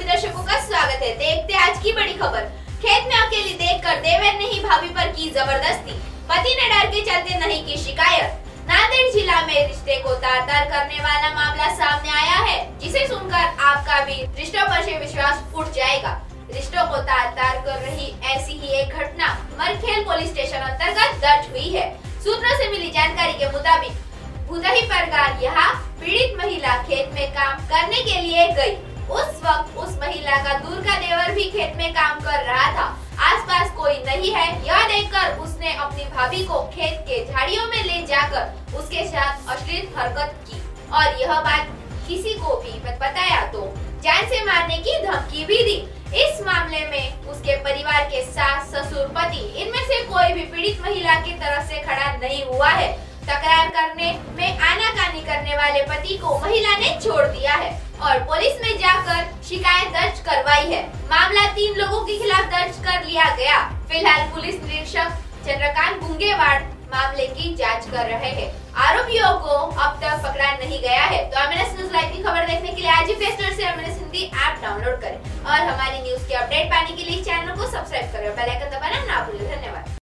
दर्शकों का स्वागत है। देखते आज की बड़ी खबर। खेत में अकेली देख कर देवर ने ही भाभी पर की ज़बरदस्ती। पति ने डर के चलते नहीं की शिकायत। नांदेड़ जिला में रिश्ते को तार तार करने वाला मामला सामने आया है, जिसे सुनकर आपका भी रिश्तों पर विश्वास उठ जाएगा। रिश्तों को तार तार कर रही ऐसी ही एक घटना मरखेल पुलिस स्टेशन अंतर्गत दर्ज हुई है। सूत्रों से मिली जानकारी के मुताबिक यहाँ पीड़ित महिला खेत में काम करने के लिए गई। काम कर रहा था। आसपास कोई नहीं है। यह देखकर उसने अपनी भाभी को खेत के झाड़ियों में ले जाकर उसके साथ अश्लील हरकत की। और यह बात किसी को भी मत बताया तो। जान से मारने की धमकी भी दी। इस मामले में उसके परिवार के सास, ससुर, पति, इनमें से कोई भी पीड़ित महिला की तरफ़ से खड़ा नहीं हुआ है। तकरार करने में आनाकानी करने वाले पति को महिला ने छोड़ दिया है। और पुलिस में जाकर शिकायत दर्ज करवाई है। मामला तीन लोगों के खिलाफ दर्ज कर लिया गया। फ़िलहाल पुलिस निरीक्षक चंद्रकांत गुंगेवाड़ मामले की जाँच कर रहे हैं। आरोपियों को अब तक पकड़ा नहीं गया है। तो एमएनएस न्यूज़ लाइव की खबर देखने के लिए आज ही प्ले स्टोर से एमएनएस हिंदी ऐप डाउनलोड करें। और हमारी न्यूज़ के अपडेट पाने के लिए चैनल को सब्सक्राइब करें बेल आइकन दबाना ना भूलें।